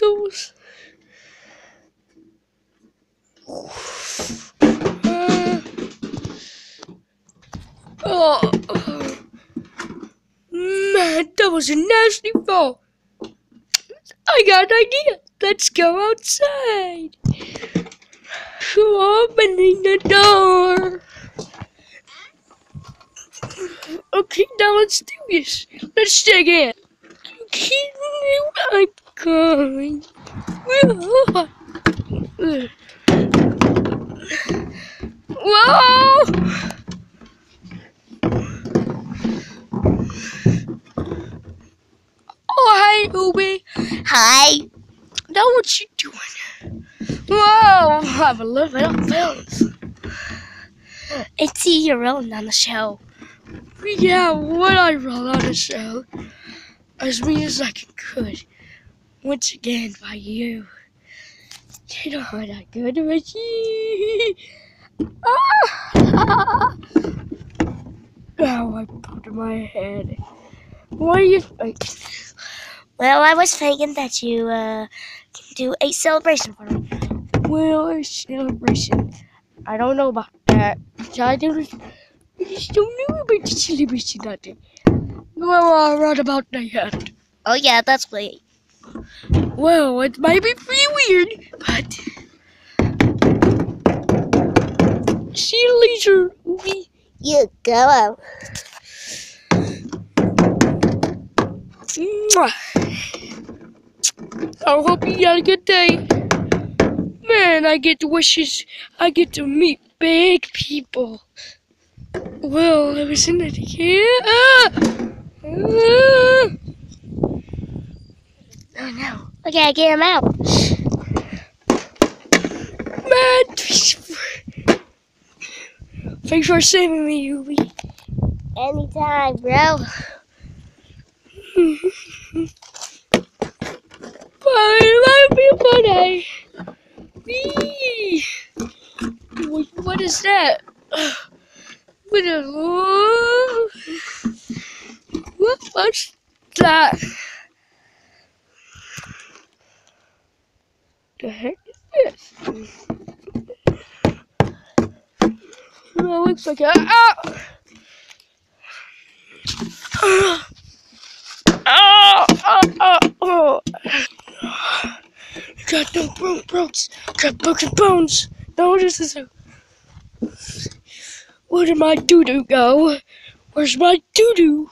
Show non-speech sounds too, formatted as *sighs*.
*sighs* oh, man, that was a nasty fall. I got an idea. Let's go outside. Opening the door. Okay, now let's do this. Let's dig in. I'm going. Whoa! Oh, hi, Ubi. Hi. Now what you doing? Whoa! I have a little bit of. It's you rolling on the show. Yeah, what I roll on the show as mean as I could. Once again by you. You know how that good with you. *laughs* Oh, I popped my head. What do you think? Well, I was thinking that you uh can do a celebration for me. Well, a celebration. I don't know about that. I don't. Just don't know about the celebration that day. Well, I read about that. Oh yeah, that's great. Well, it might be pretty weird, but see you later. We You go. Mwah. I hope you had a good day. Man, I get wishes. I get to meet big people. Well, I was in it here. Ah! Oh no. I gotta get him out. Man, thanks for saving me, Yubi. Anytime, bro. Bye, love you, buddy. Whee! What, what is that? What what's that? The heck is this? Well, looks like a ah! Ah! Ah! Ah! Oh! Got no bone bones. Got broken bones. No, this is a. Where did my doo doo go? Where's my doo doo?